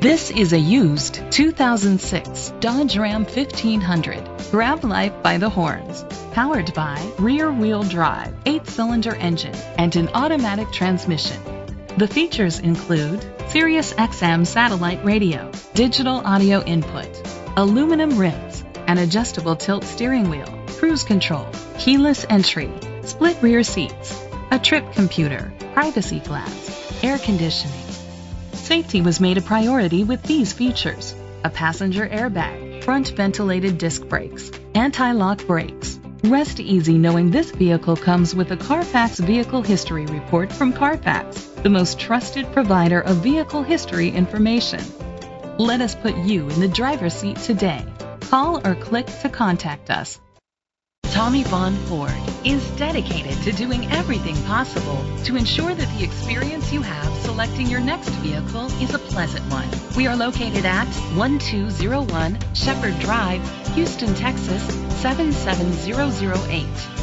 This is a used 2006 Dodge Ram 1500. Grab life by the horns. Powered by rear wheel drive, eight cylinder engine, and an automatic transmission. The features include Sirius XM satellite radio, digital audio input, aluminum rims, an adjustable tilt steering wheel, cruise control, keyless entry, split rear seats, a trip computer, privacy glass, air conditioning. Safety was made a priority with these features. A passenger airbag, front ventilated disc brakes, anti-lock brakes. Rest easy knowing this vehicle comes with a Carfax Vehicle History Report from Carfax, the most trusted provider of vehicle history information. Let us put you in the driver's seat today. Call or click to contact us. Tommie Vaughn Ford is dedicated to doing everything possible to ensure that the experience you have selecting your next vehicle is a pleasant one. We are located at 1201 Shepherd Drive, Houston, Texas 77008.